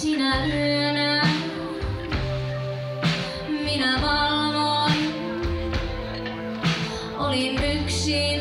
Sinä yönä minä valvoin, olin yksin.